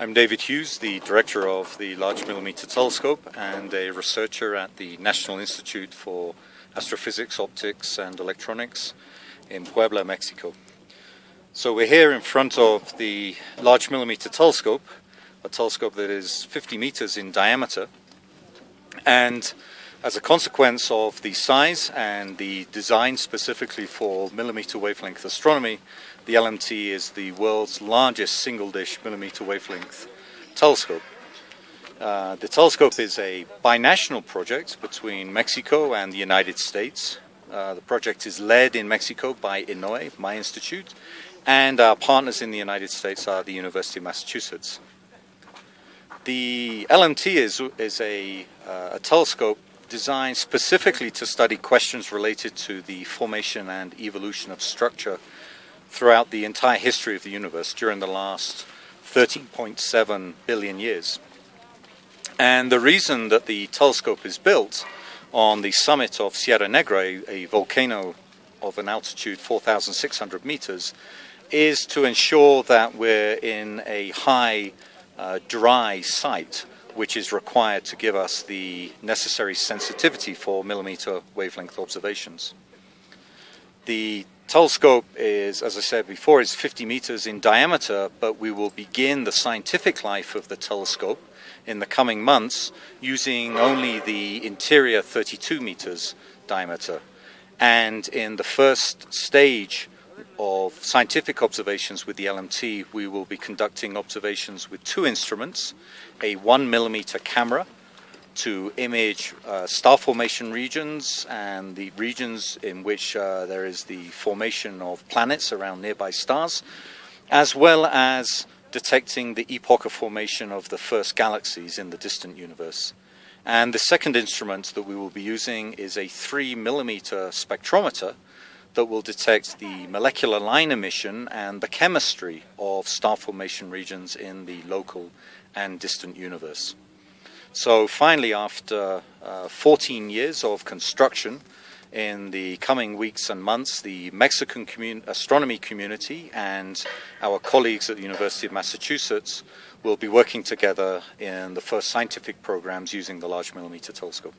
I'm David Hughes, the director of the Large Millimeter Telescope and a researcher at the National Institute for Astrophysics, Optics and Electronics in Puebla, Mexico. So we're here in front of the Large Millimeter Telescope, a telescope that is 50 meters in diameter. And as a consequence of the size and the design specifically for millimeter wavelength astronomy, the LMT is the world's largest single dish millimeter wavelength telescope. Uh, the telescope is a binational project between Mexico and the United States. Uh, the project is led in Mexico by INAOE, my institute, and our partners in the United States are the University of Massachusetts. The LMT is, is a, uh, a telescope designed specifically to study questions related to the formation and evolution of structure throughout the entire history of the universe during the last 13.7 billion years. And the reason that the telescope is built on the summit of Sierra Negra, a, volcano of an altitude 4,600 meters, is to ensure that we're in a high uh, dry site which is required to give us the necessary sensitivity for millimeter wavelength observations. The telescope is, as I said before, is 50 meters in diameter, but we will begin the scientific life of the telescope in the coming months using only the interior 32 meters diameter. And in the first stage of scientific observations with the LMT, we will be conducting observations with two instruments a one millimeter camera to image uh, star formation regions and the regions in which uh, there is the formation of planets around nearby stars, as well as detecting the epoch of formation of the first galaxies in the distant universe. And the second instrument that we will be using is a 3 millimeter spectrometer that will detect the molecular line emission and the chemistry of star formation regions in the local and distant universe. So finally, after uh, 14 years of construction, in the coming weeks and months, the Mexican commun- astronomy community and our colleagues at the University of Massachusetts will be working together in the first scientific programs using the Large Millimeter Telescope.